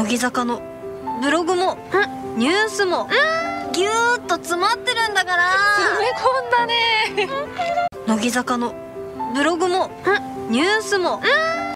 乃木坂のブログもニュースもぎゅーっと詰まってるんだから。詰め込んだね。乃木坂のブログもニュースも